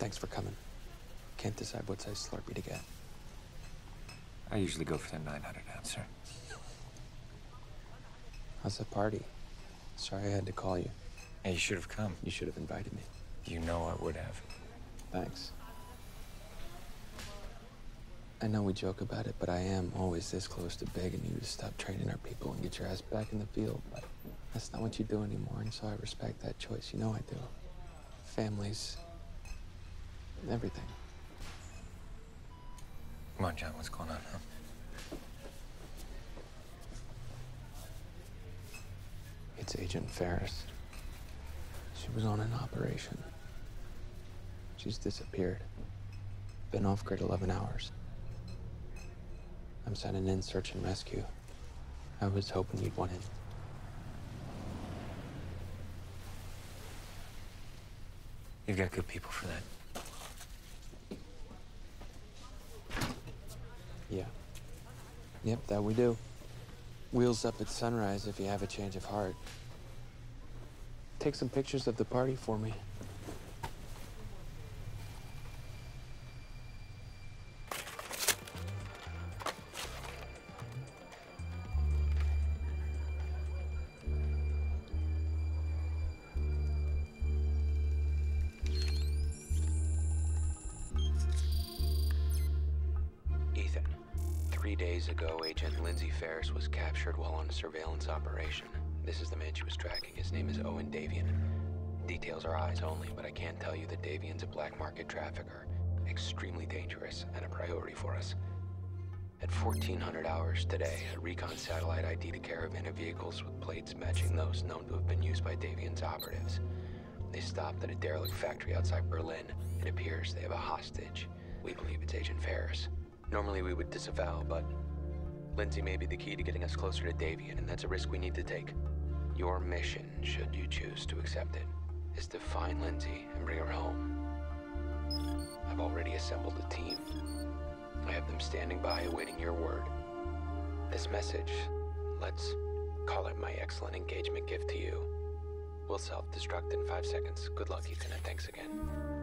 Thanks for coming. Can't decide what size Slurpee to get. I usually go for the 900 ouncer. How's the party? Sorry I had to call you. Hey, you should have come. You should have invited me. You know I would have. Thanks. I know we joke about it, but I am always this close to begging you to stop training our people and get your ass back in the field. But that's not what you do anymore, and so I respect that choice. You know I do. Families, everything. Come on, John, what's going on, huh? It's Agent Farris. She was on an operation. She's disappeared. Been off grid 11 hours. I'm sending in search and rescue. I was hoping you'd want in. You've got good people for that. Yeah. Yep, that we do. Wheels up at sunrise if you have a change of heart. Take some pictures of the party for me. Three days ago, Agent Lindsey Farris was captured while on a surveillance operation. This is the man she was tracking. His name is Owen Davian. Details are eyes only, but I can tell you that Davian's a black market trafficker, extremely dangerous and a priority for us. At 1400 hours today, a recon satellite ID'd a caravan of vehicles with plates matching those known to have been used by Davian's operatives. They stopped at a derelict factory outside Berlin. It appears they have a hostage. We believe it's Agent Farris. Normally we would disavow, but Lindsey may be the key to getting us closer to Davian, and that's a risk we need to take. Your mission, should you choose to accept it, is to find Lindsey and bring her home. I've already assembled a team. I have them standing by awaiting your word. This message, let's call it my excellent engagement gift to you, We'll self destruct in five seconds. Good luck, Ethan, and thanks again.